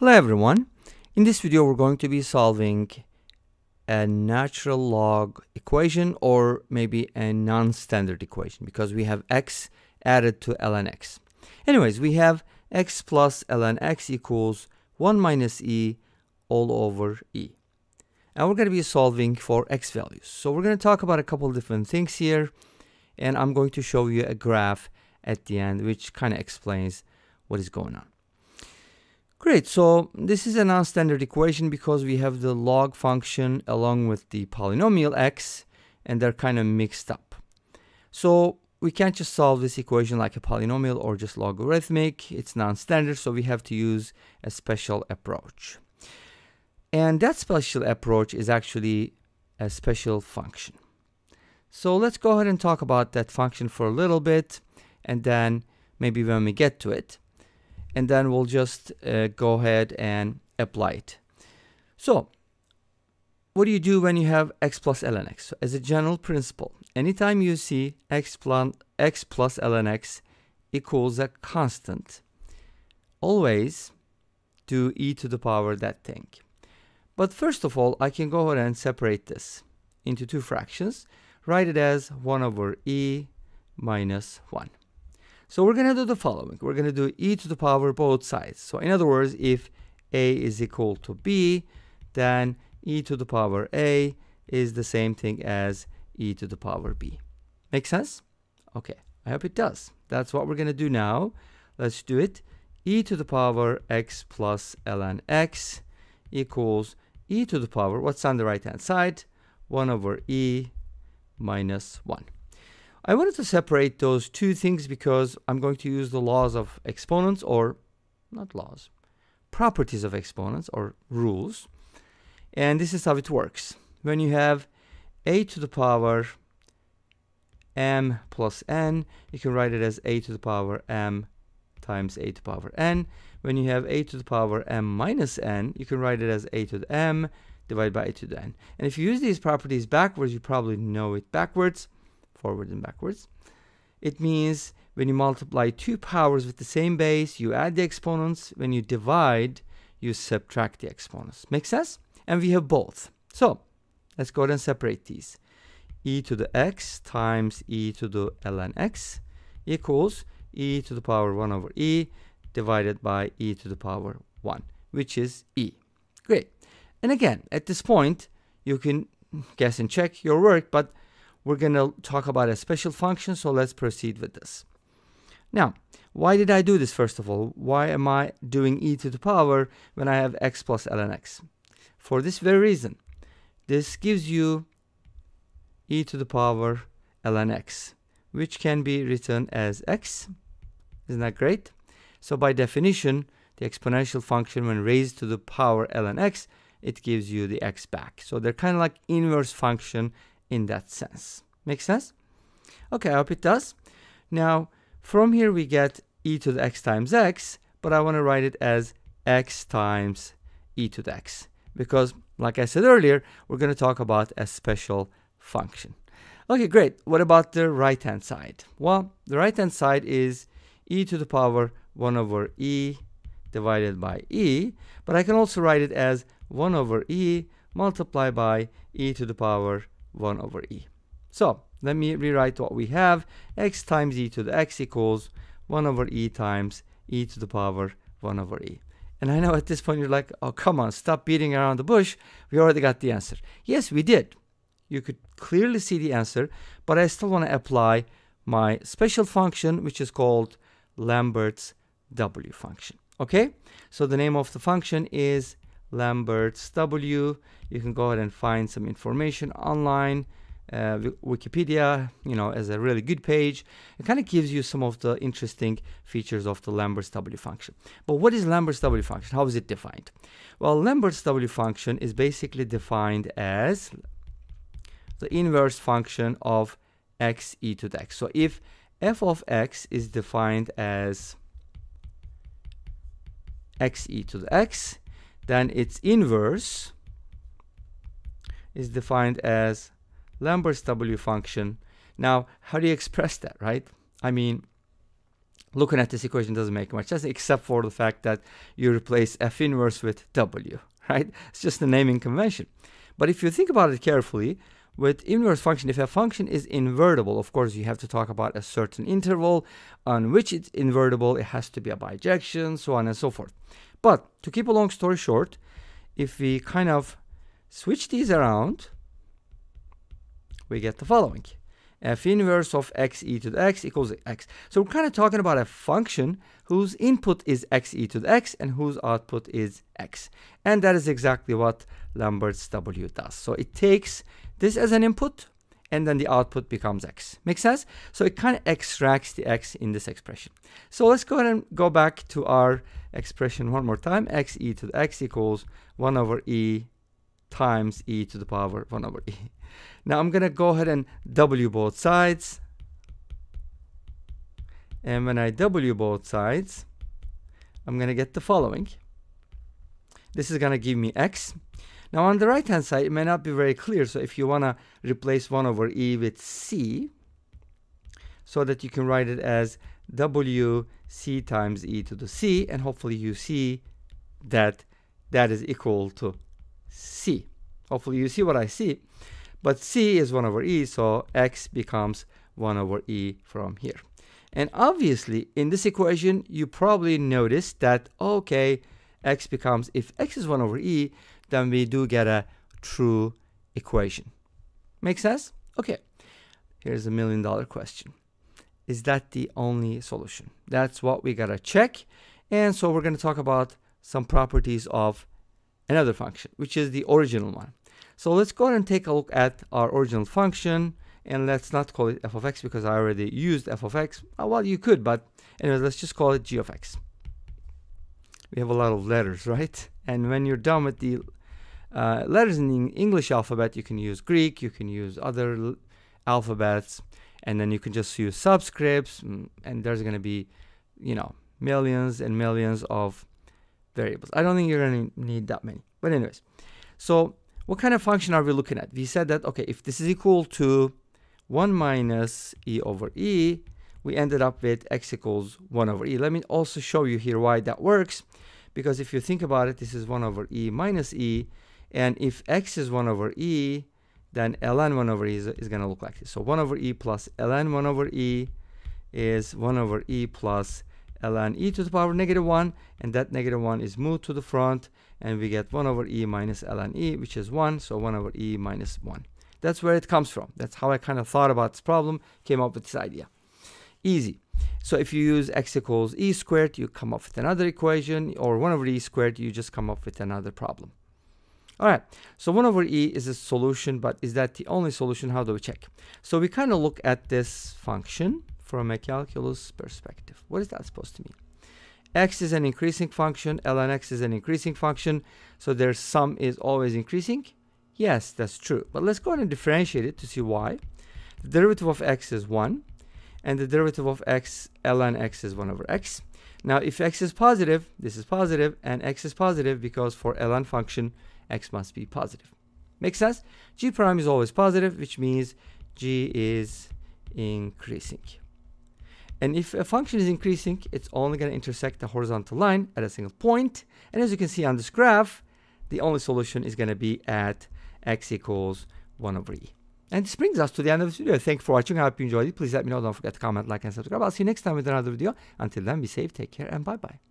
Hello everyone. In this video we're going to be solving a natural log equation or maybe a non-standard equation because we have x added to ln x. Anyways, we have x plus ln x equals 1 minus e all over e. And we're going to be solving for x values. So we're going to talk about a couple different things here and I'm going to show you a graph at the end which kind of explains what is going on. Great, so this is a non-standard equation because we have the log function along with the polynomial x and they're kind of mixed up. So we can't just solve this equation like a polynomial or just logarithmic. It's non-standard, so we have to use a special approach. And that special approach is actually a special function. So let's go ahead and talk about that function for a little bit and then maybe when we get to it, and then we'll just uh, go ahead and apply it. So what do you do when you have x plus ln x? So as a general principle, anytime you see x plus, x plus ln x equals a constant, always do e to the power that thing. But first of all, I can go ahead and separate this into two fractions. Write it as 1 over e minus 1. So we're going to do the following. We're going to do e to the power both sides. So in other words, if a is equal to b, then e to the power a is the same thing as e to the power b. Make sense? Okay, I hope it does. That's what we're going to do now. Let's do it. e to the power x plus ln x equals e to the power, what's on the right hand side? 1 over e minus 1. I wanted to separate those two things because I'm going to use the laws of exponents or not laws, properties of exponents or rules. And this is how it works. When you have a to the power m plus n, you can write it as a to the power m times a to the power n. When you have a to the power m minus n, you can write it as a to the m divided by a to the n. And if you use these properties backwards, you probably know it backwards forwards and backwards. It means when you multiply two powers with the same base, you add the exponents. When you divide, you subtract the exponents. Make sense? And we have both. So let's go ahead and separate these. e to the x times e to the ln x equals e to the power 1 over e divided by e to the power 1, which is e. Great. And again, at this point, you can guess and check your work, but we're going to talk about a special function, so let's proceed with this. Now, why did I do this first of all? Why am I doing e to the power when I have x plus ln x? For this very reason. This gives you e to the power ln x, which can be written as x. Isn't that great? So by definition, the exponential function when raised to the power ln x, it gives you the x back. So they're kind of like inverse function in that sense. Make sense? Okay, I hope it does. Now, from here we get e to the x times x, but I want to write it as x times e to the x. Because, like I said earlier, we're going to talk about a special function. Okay, great. What about the right-hand side? Well, the right-hand side is e to the power 1 over e divided by e, but I can also write it as 1 over e multiplied by e to the power 1 over e. So let me rewrite what we have. x times e to the x equals 1 over e times e to the power 1 over e. And I know at this point you're like, oh, come on, stop beating around the bush. We already got the answer. Yes, we did. You could clearly see the answer, but I still want to apply my special function, which is called Lambert's W function. Okay, so the name of the function is Lambert's W. You can go ahead and find some information online. Uh, Wikipedia, you know, as a really good page. It kind of gives you some of the interesting features of the Lambert's W function. But what is Lambert's W function? How is it defined? Well, Lambert's W function is basically defined as the inverse function of x e to the x. So if f of x is defined as x e to the x, then its inverse is defined as Lambert's W function. Now, how do you express that, right? I mean, looking at this equation doesn't make much sense except for the fact that you replace f inverse with w, right? It's just a naming convention. But if you think about it carefully, with inverse function, if a function is invertible, of course, you have to talk about a certain interval on which it's invertible. It has to be a bijection, so on and so forth. But to keep a long story short, if we kind of switch these around, we get the following. f inverse of x e to the x equals x. So we're kind of talking about a function whose input is x e to the x and whose output is x. And that is exactly what Lambert's W does. So it takes this as an input and then the output becomes x. Make sense? So it kind of extracts the x in this expression. So let's go ahead and go back to our expression one more time. x e to the x equals 1 over e times e to the power 1 over e. Now I'm going to go ahead and w both sides. And when I w both sides, I'm going to get the following. This is going to give me x. Now on the right hand side, it may not be very clear. So if you want to replace 1 over e with c, so that you can write it as w c times e to the c, and hopefully you see that that is equal to c. Hopefully you see what I see. But c is 1 over e, so x becomes 1 over e from here. And obviously, in this equation, you probably noticed that, okay, x becomes, if x is 1 over e, then we do get a true equation. Make sense? Okay. Here's a million dollar question. Is that the only solution? That's what we gotta check. And so we're gonna talk about some properties of another function, which is the original one. So let's go ahead and take a look at our original function and let's not call it f of x because I already used f of x. Uh, well, you could, but anyway, let's just call it g of x. We have a lot of letters, right? And when you're done with the uh, letters in the English alphabet, you can use Greek, you can use other alphabets, and then you can just use subscripts, mm, and there's going to be, you know, millions and millions of variables. I don't think you're going to need that many. But anyways, so what kind of function are we looking at? We said that, okay, if this is equal to 1 minus e over e, we ended up with x equals 1 over e. Let me also show you here why that works. Because if you think about it, this is 1 over e minus e. And if x is 1 over e, then ln 1 over e is, is going to look like this. So 1 over e plus ln 1 over e is 1 over e plus ln e to the power negative 1. And that negative 1 is moved to the front. And we get 1 over e minus ln e, which is 1. So 1 over e minus 1. That's where it comes from. That's how I kind of thought about this problem, came up with this idea. Easy. So if you use x equals e squared, you come up with another equation, or 1 over e squared, you just come up with another problem. All right, so 1 over e is a solution, but is that the only solution? How do we check? So we kind of look at this function from a calculus perspective. What is that supposed to mean? x is an increasing function, ln x is an increasing function, so their sum is always increasing. Yes, that's true. But let's go ahead and differentiate it to see why. The derivative of x is 1, and the derivative of x, ln x is 1 over x. Now, if x is positive, this is positive, and x is positive because for ln function, x must be positive. Make sense? g prime is always positive, which means g is increasing. And if a function is increasing, it's only going to intersect the horizontal line at a single point. And as you can see on this graph, the only solution is going to be at x equals 1 over e. And this brings us to the end of this video. Thank you for watching. I hope you enjoyed it. Please let me know. Don't forget to comment, like, and subscribe. I'll see you next time with another video. Until then, be safe, take care, and bye-bye.